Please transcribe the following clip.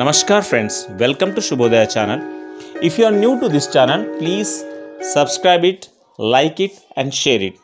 Namaskar friends, welcome to Shubhodaya channel. If you are new to this channel, please subscribe it, like it and share it.